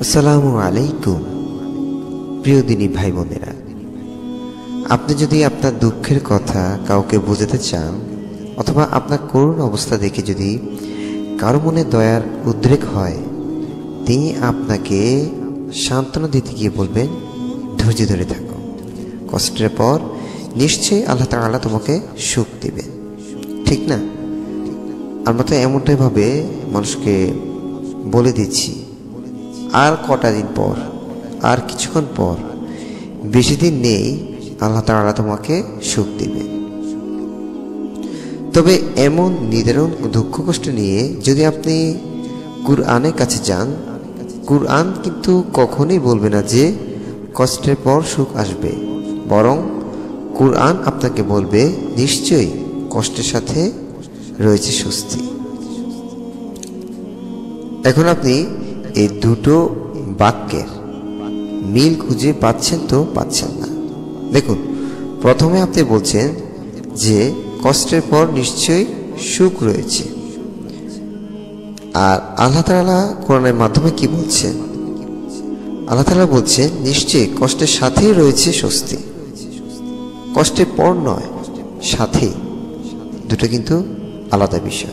আসসালামু আলাইকুম, প্রিয় দিনী ভাই বোনেরা। আপনি যদি আপনার দুঃখের কথা কাউকে বোঝাতে চান, অথবা আপনার করুণ অবস্থা দেখে যদি কারও মনে দয়ার উদ্রেক হয়, তিনি আপনাকে সান্ত্বনা দিতে গিয়ে বলবেন, ধৈর্য ধরে থাকো। কষ্টের পর নিশ্চয়ই আল্লাহ তাআলা তোমাকে সুখ দেবেন। ঠিক না? আমরা তো এমনটাই ভাবে মানুষকে বলে দিচ্ছি, আর কটা দিন পর, আর কিছুক্ষণ পর, বেশি দিন নেই আল্লাহ তাআলা তোমাকে সুখ দেবে। তবে এমন নিদারুণ দুঃখ কষ্ট নিয়ে যদি আপনি কুরআনের কাছে যান, কুরআন কিন্তু কখনোই বলবে না যে কষ্টের পর সুখ আসবে, বরং কুরআন আপনাকে বলবে, নিশ্চয়ই কষ্টের সাথে রয়েছে স্বস্তি। এখন আপনি এই দুটো বাক্যের মিল খুঁজে পাচ্ছেন তো পাচ্ছেন না। দেখুন, প্রথমে আপনি বলছেন যে কষ্টের পর নিশ্চয়ই সুখ রয়েছে। আর আল্লাহ তালা কোরআনের মাধ্যমে কি বলছেন? আল্লাহ তালা বলছেন, নিশ্চয়ই কষ্টের সাথেই রয়েছে স্বস্তি। কষ্টের পর নয়, সাথেই। দুটো কিন্তু আলাদা বিষয়।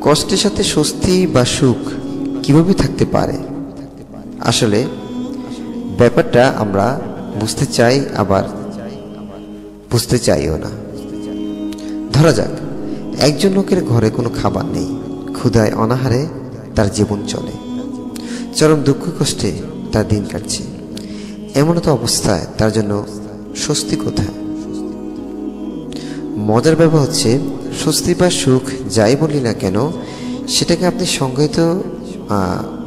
কষ্টের সাথে স্বস্তি বা সুখ কীভাবে থাকতে পারে? আসলে, ব্যাপারটা আমরা বুঝতে চাই, আবার বুঝতে চাইও না। ধরা যাক, একজন লোকের ঘরে কোনো খাবার নেই, ক্ষুধায়, অনাহারে তার জীবন চলে। চরম দুঃখ কষ্টে তার দিন কাটছে। এমন তো অবস্থায় তার জন্য স্বস্তি কোথায়? মজার ব্যাপার হচ্ছে, স্বস্তি বা সুখ যাই বলি না কেন, সেটাকে আপনি সংজ্ঞায়িত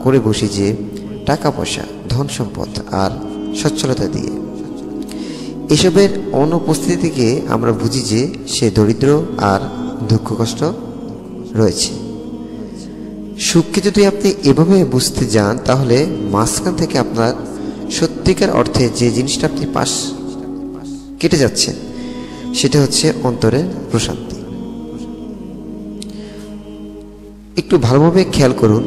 করে বসি যে টাকা পয়সা ধন সম্পদ আর সচ্ছলতা দিয়ে। এসবের অনুপস্থিতি থেকে আমরা বুঝি যে সে দরিদ্র আর দুঃখ কষ্ট রয়েছে। সুখকে যদি আপনি এভাবে বুঝতে যান, তাহলে মাঝখান থেকে আপনার সত্যিকার অর্থে যে জিনিসটা আপনি পাশ কেটে যাচ্ছেন সেটা হচ্ছে অন্তরের প্রশান্তি। একটু ভালোভাবে খেয়াল করুন,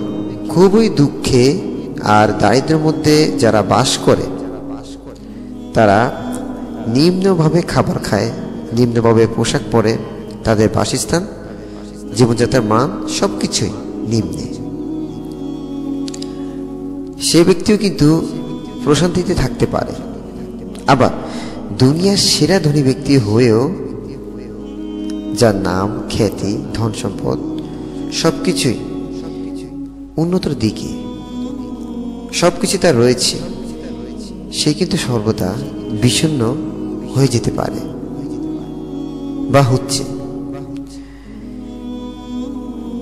খুবই দুঃখে আর দারিদ্রের মধ্যে যারা বাস করে, তারা নিম্নভাবে খাবার খায়, নিম্নভাবে পোশাক পরে, তাদের বাসস্থান, জীবনযাত্রার মান সব কিছুই নিম্নে। সে ব্যক্তিও কিন্তু প্রশান্তিতে থাকতে পারে। আবার দুনিয়ার সেরা ধনী ব্যক্তি হয়েও যার নাম, খ্যাতি, ধন সম্পদ সব কিছুই উন্নতর দিকে সব কিছু তার রয়েছে, সে কিন্তু সর্বদা বিষণ্ন হয়ে যেতে পারে বা হচ্ছে।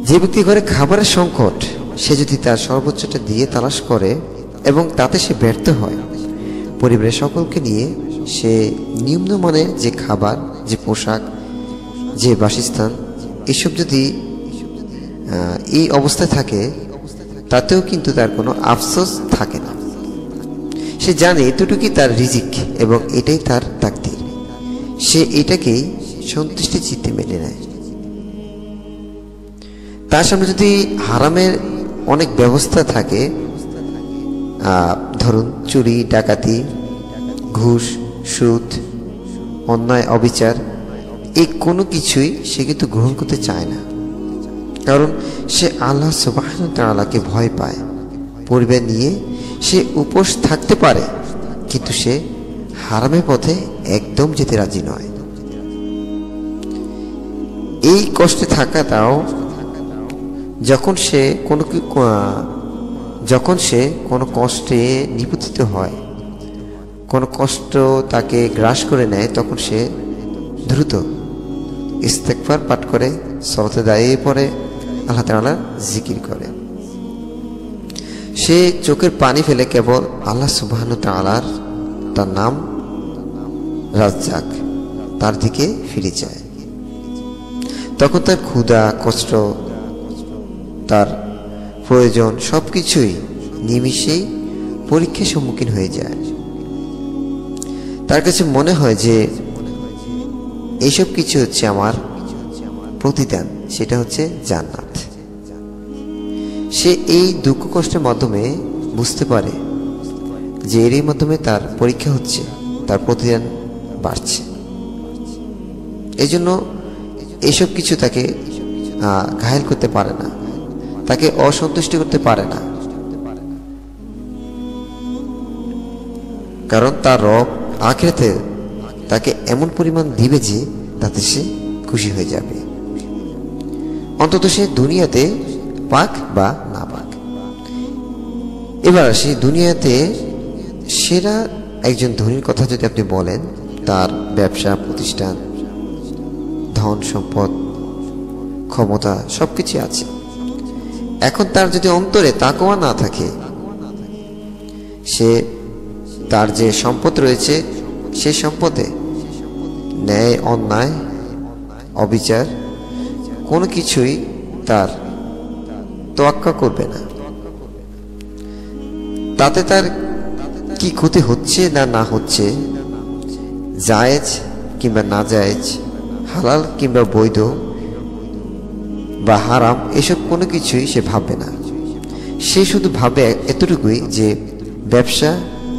যে ব্যক্তি ঘরে খাবারের সংকট, সে যদি তার সর্বোচ্চটা দিয়ে তালাশ করে এবং তাতে সে ব্যর্থ হয় পরিবারের সকলকে নিয়ে সে নিম্নমানের যে খাবার, যে পোশাক, যে বাসস্থান, এসব যদি এই অবস্থায় থাকে, তাতেও কিন্তু তার কোনো আফসোস থাকে না। সে জানে এতটুকুই তার রিজিক এবং এটাই তার তাকদির। সে এটাকেই সন্তুষ্টি চিত্তে মেনে নেয়। তার সামনে যদি হারামের অনেক ব্যবস্থা থাকে ধরুন চুরি, ডাকাতি, ঘুষ, সুদ, অন্যায়, অবিচার, এই কোনো কিছুই সে কিন্তু গ্রহণ করতে চায় না। কারণ সে আল্লাহ সুবাহ তালাকে ভয় পায়, পরিবার নিয়ে সে উপোস থাকতে পারে, কিন্তু সে হারামের পথে একদম যেতে রাজি নয়। এই কষ্টে থাকাটাও যখন সে কোনো যখন সে কোনো কষ্টে নিপতিত হয়, কোনো কষ্ট তাকে গ্রাস করে নেয়, তখন সে দ্রুত ইস্তেকবার পাঠ করে সরতে দাঁড়িয়ে পড়ে, আল্লাহ তালা জিকির করে। সে চোখের পানি ফেলে কেবল আল্লাহ সুবাহন তালার তার নাম রাজ্জাক, তার দিকে ফিরে যায়। তখন তার ক্ষুধা, কষ্ট, তার প্রয়োজন সব কিছুই নিমিষেই পরীক্ষার সম্মুখীন হয়ে যায়। তার কাছে মনে হয় যে এইসব কিছু হচ্ছে আমার প্রতিদান, সেটা হচ্ছে জান্নাত। সে এই দুঃখ কষ্টের মাধ্যমে বুঝতে পারে যে এরই মাধ্যমে তার পরীক্ষা হচ্ছে, তার প্রতিদান বাড়ছে। এই জন্য এসব কিছু তাকে ঘায়ল করতে পারে না। তাকে অসন্তুষ্ট করতে পারে না। কারণ তার রব আখেরাতে তাকে এমন পরিমাণ দিবে যে তাতে সে খুশি হয়ে যাবে। অন্তত সে দুনিয়াতে পাক বা না পাক। এবার আসি দুনিয়াতে সেরা একজন ধনীর কথা যদি আপনি বলেন, তার ব্যবসা, প্রতিষ্ঠান, ধন, সম্পদ, ক্ষমতা সব কিছু আছে। এখন তার যদি অন্তরে তাকোয়া না থাকে, সে তার যে সম্পদ রয়েছে, সে সম্পদে ন্যায়, অন্যায়, অবিচার কোনো কিছুই তার তোয়াক্কা করবে না। তাতে তার কি ক্ষতি হচ্ছে না না হচ্ছে, জায়েজ কিংবা না জায়েজ, হালাল কিংবা বৈধ বা হারাম, এসব কোনো কিছুই সে ভাববে না। সে শুধু ভাবে এতটুকুই যে ব্যবসা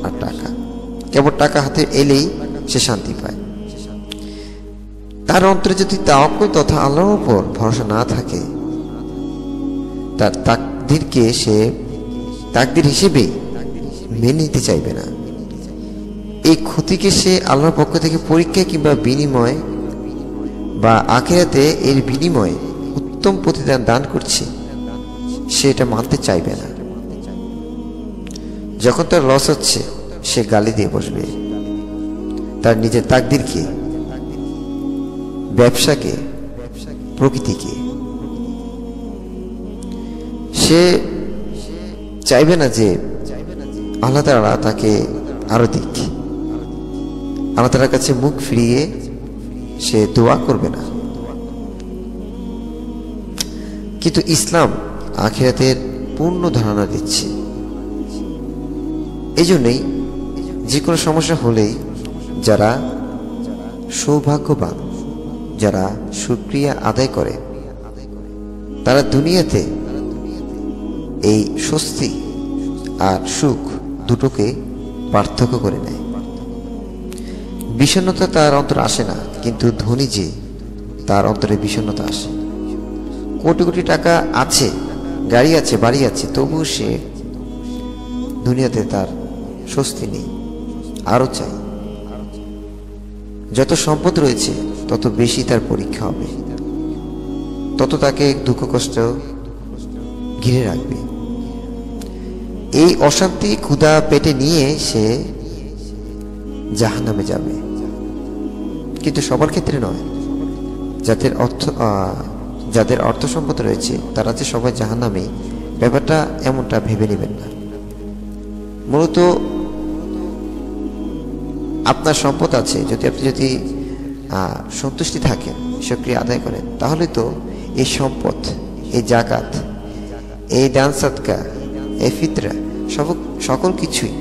আর টাকা। কেবল টাকা হাতে এলেই সে শান্তি পায়। তার অন্তরে যদি তাওয়াক্কুল তথা আল্লাহর উপর ভরসা না থাকে, তার তাকদিরকে সে তাকদির হিসেবে মেনে নিতে চাইবে না। এই ক্ষতিকে সে আল্লাহর পক্ষ থেকে পরীক্ষা কিংবা বিনিময় বা আখেরাতে এর বিনিময়ে উত্তম প্রতিদান দান করছে, সে এটা মানতে চাইবে না। যখন তার লস হচ্ছে, সে গালি দিয়ে বসবে। তার নিজের তাকদিরকে, ব্যবসাকে, প্রকৃতিকে। সে চাইবে না যে আল্লাহ তালা তাকে আরও দিক। আল্লাহ তালার কাছে মুখ ফিরিয়ে সে দোয়া করবে না। কিন্তু ইসলাম আখেরাতের পূর্ণ ধারণা দিচ্ছে। এই জন্যই যে কোনো সমস্যা হলেই যারা সৌভাগ্যবান, যারা সুক্রিয়া আদায় করে, তারা দুনিয়াতে এই স্বস্তি আর সুখ দুটোকে পার্থক্য করে নেয়। বিষণ্নতা তার অন্তর আসে না, কিন্তু ধনী যে তার অন্তরে বিষণ্নতা আসে। কোটি কোটি টাকা আছে, গাড়ি আছে, বাড়ি আছে, তবুও সে দুনিয়াতে তার স্বস্তি নেই, আরও চাই। যত সম্পদ রয়েছে, তত বেশি তার পরীক্ষা হবে। তত তাকে দুঃখ, কষ্ট ঘিরে রাখবে। এই অশান্তি ক্ষুধা পেটে নিয়ে সে জাহান নামে যাবে। কিন্তু সবার ক্ষেত্রে নয়, যাদের অর্থ যাদের অর্থ সম্পদ রয়েছে, তারা যে সবাই জাহান নামে ব্যাপারটা এমনটা ভেবে নেবেন না। মূলত আপনার সম্পদ আছে, যদি আপনি যদি সন্তুষ্টি থাকেন, সক্রিয় আদায় করেন, তাহলে তো এই সম্পদ, এই জাকাত, এই দান সৎকা এই ফিতরা, সব, সকল কিছুই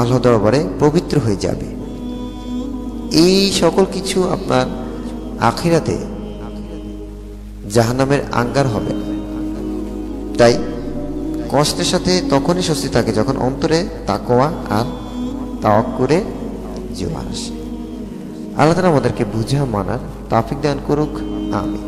আল্লাহ দরবারে পবিত্র হয়ে যাবে। এই সকল কিছু আপনার আখিরাতে জাহান্নামের আঙ্গার হবে। তাই কষ্টের সাথে তখনই স্বস্তি থাকে যখন অন্তরে তাকোয়া আর তাওয়াক করে জীবন আসে। আল্লাহ তালা আমাদেরকে বুঝা, মানার, তাফিক দান করুক। আমি